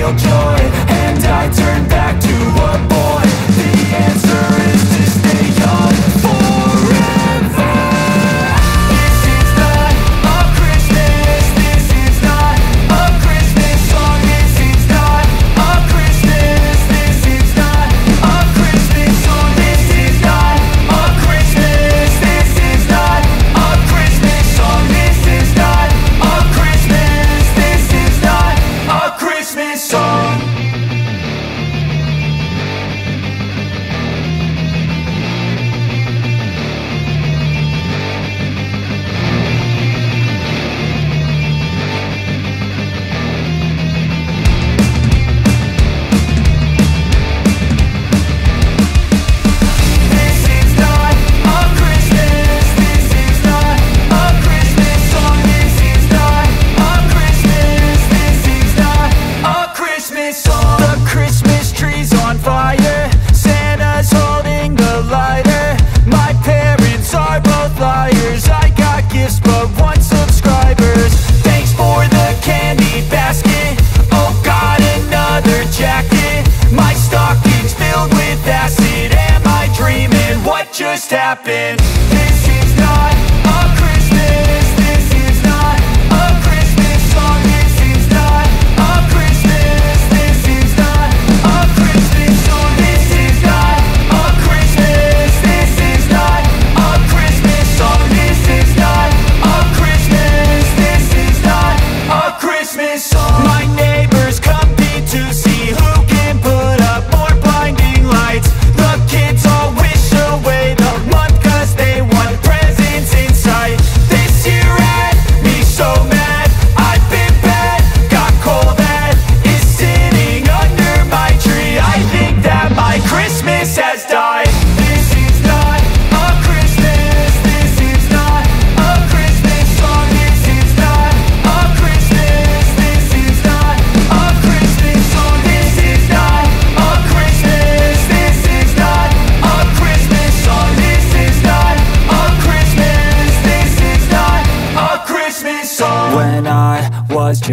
real joy And I turn back.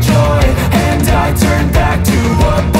joy And I turn back to what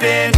happen.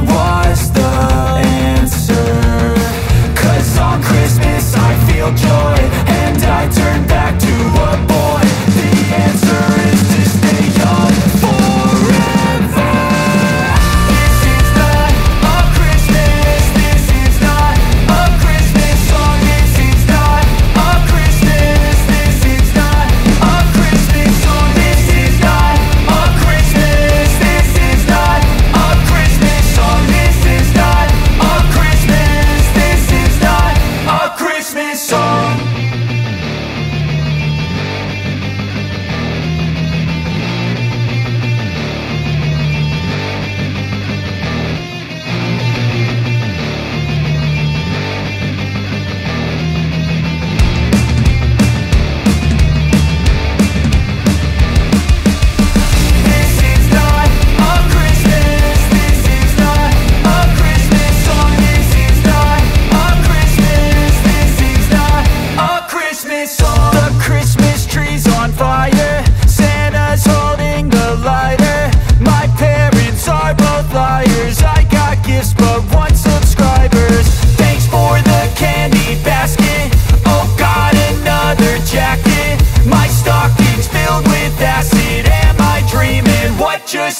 Christmas I feel joy And I turn back to a boy.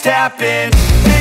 tapping.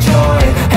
joy.